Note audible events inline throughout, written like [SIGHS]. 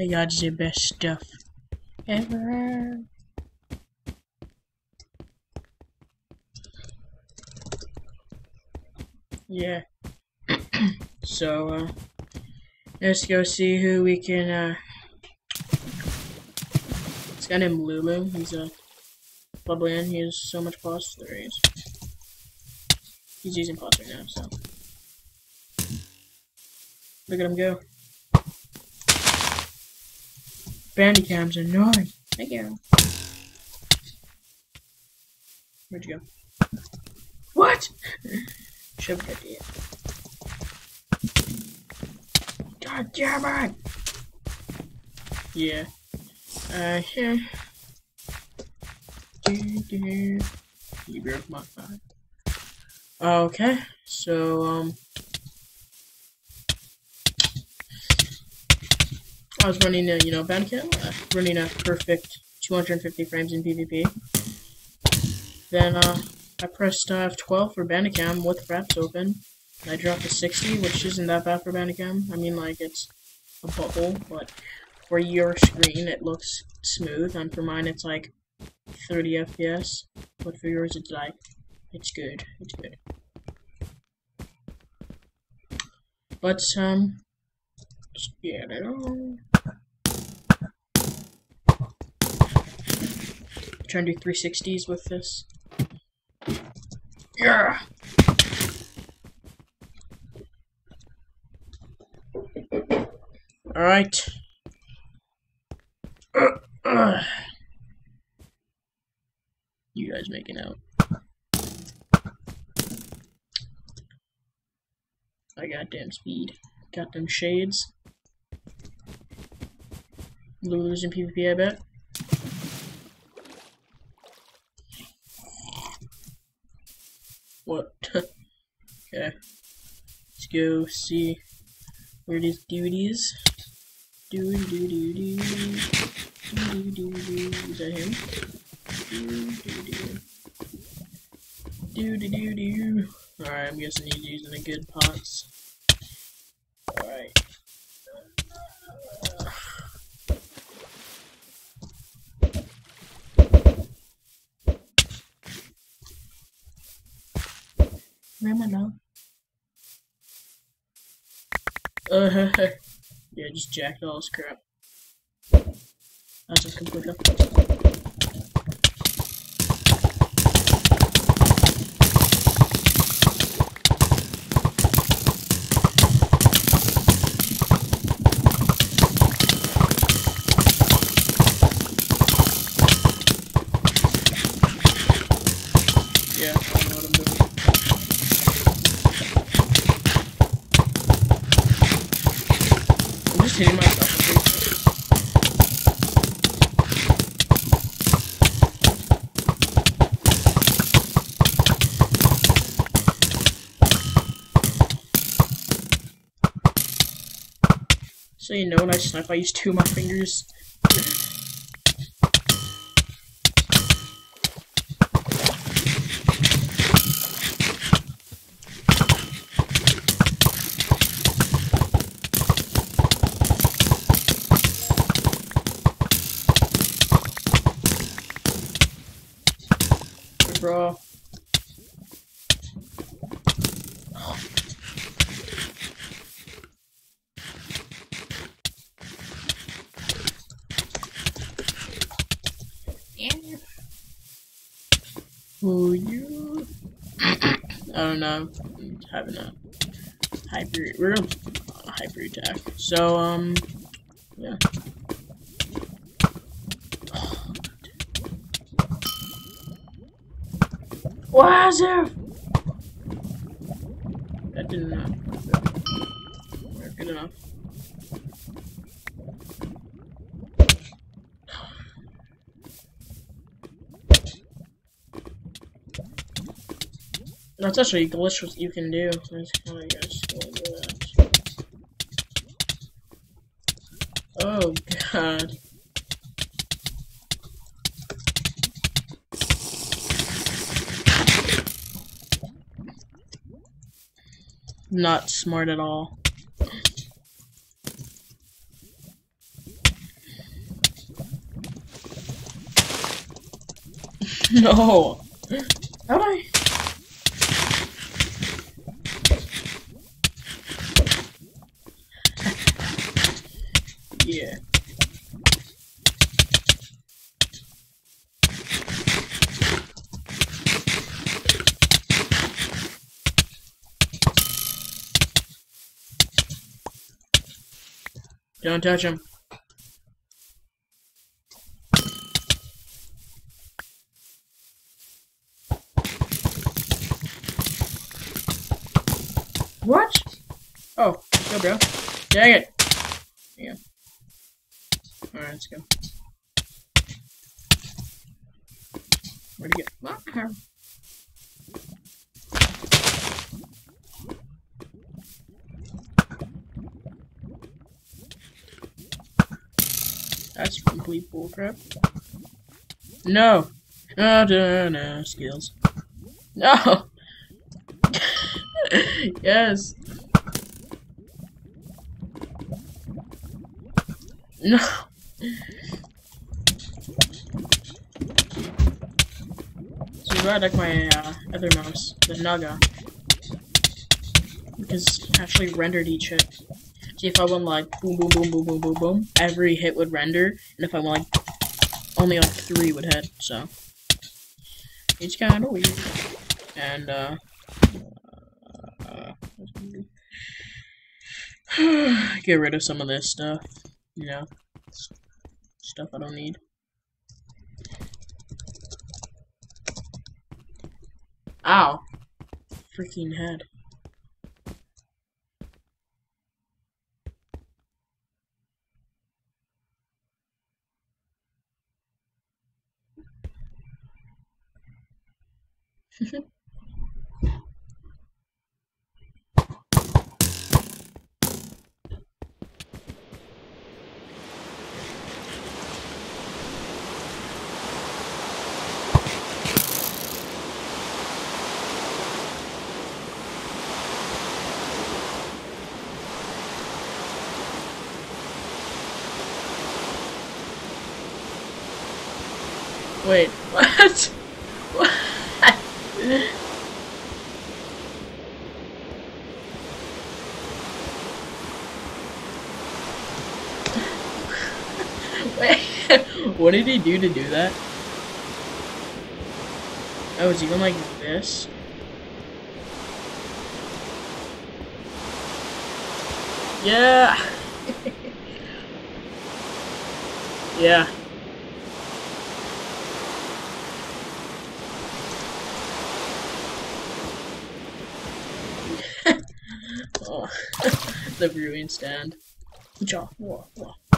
I got the best stuff ever. Yeah. [CLEARS THROAT] so, uh, let's go see who we can, uh, this guy named Lulu, he's a Bubbly he has so much pause. There he is. He's using pause right now, so. Look at him go. Bandicam's annoying. Thank you. Where'd you go? What? Should have it. God damn it! Yeah. Uh, yeah. You broke my phone. Okay, so, um... I was running a, you know, Bandicam, uh, running a perfect 250 frames in PvP. Then, uh, I pressed uh, F12 for Bandicam with fraps open. I dropped to 60, which isn't that bad for Bandicam. I mean, like, it's a bubble, but for your screen, it looks smooth, and for mine, it's like 30 FPS. But for yours, it's like, it's good. It's good. But, um, just get it on. Try and do 360s with this. Yeah. All right. you guys making out? I got damn speed. Got them shades. Lulu's in PvP, I bet. What? [LAUGHS] okay. Let's go see where these duties. Do do do do do do do. Is that him? Do do do. Do do do do. Alright, I'm guessing he's using a good pots. Am I? Uh, yeah, just jacked all this crap. That's a computer. Yeah, Myself. So you know when I snipe, I use two of my fingers. Bro. Who you? [CLEARS THROAT] I don't know. I'm having a hyper. We're on hyper attack. So um, yeah. Was it? That did not. work Good enough. That's actually a glitch what you can do. That's guys will do that. Oh god. not smart at all. [LAUGHS] no. How do I? yeah. Don't touch him. What? Oh, go, bro. Dang it. Yeah. Alright, let's go. Where'd he go? That's complete bullcrap. No! No, no, no, skills. No! [LAUGHS] yes! No! So I like my uh, other mouse, the Naga. Because actually rendered each hit. See if I went like boom boom boom boom boom boom boom, every hit would render, and if I went like only like three would hit, so it's kinda weird. And uh, uh [SIGHS] get rid of some of this stuff, you know. Stuff I don't need. Ow. Freaking head. Wait, [LAUGHS] what? Wait, [LAUGHS] what did he do to do that? Oh, he going like this? Yeah! [LAUGHS] yeah. [LAUGHS] oh, the brewing stand. Whoa, whoa, whoa.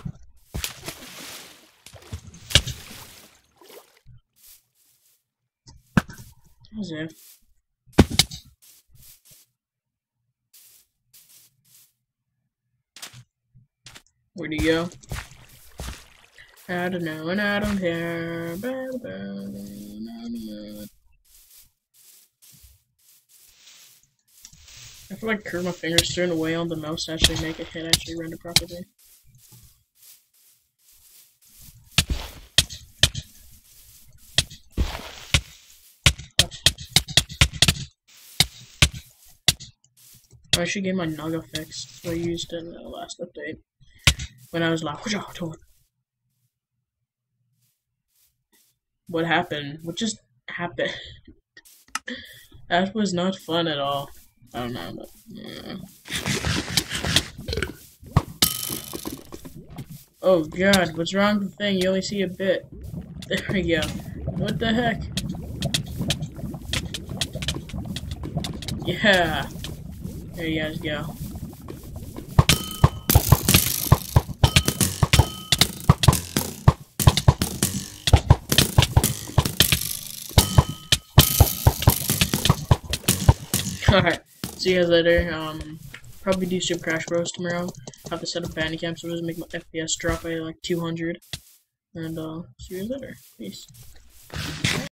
How's it? Where'd he go? I don't know, and I don't care. I feel like curve my fingers turn away on the mouse to actually make it hit actually render properly. I should get my Naga fixed. I used in the last update. When I was like, what happened? What just happened? [LAUGHS] that was not fun at all. I don't know, but yeah. Oh god, what's wrong with the thing? You only see a bit. [LAUGHS] There we go. What the heck? Yeah. There you guys go. [LAUGHS] Alright. See you guys later. Um, probably do Super Craft Bros tomorrow. Have to set up Bandicam so it doesn't make my FPS drop by like 200. And uh, see you guys later. Peace.